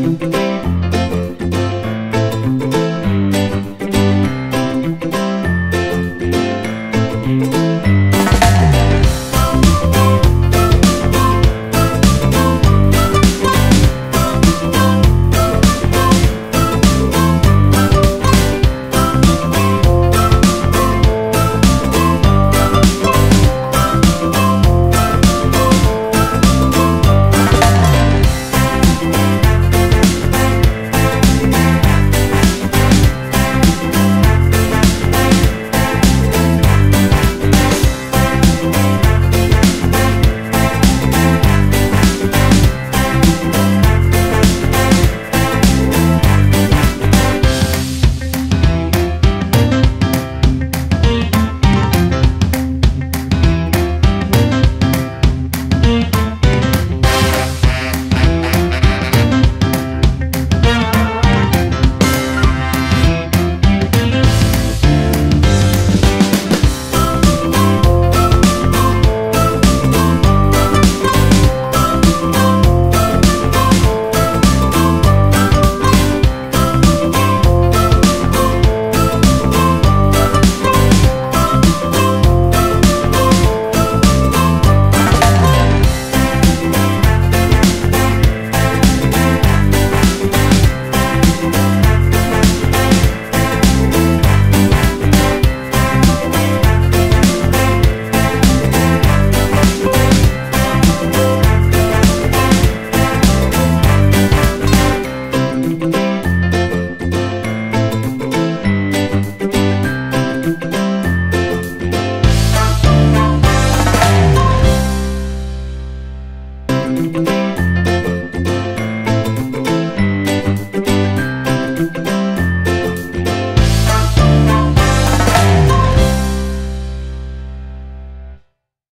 Thank you. you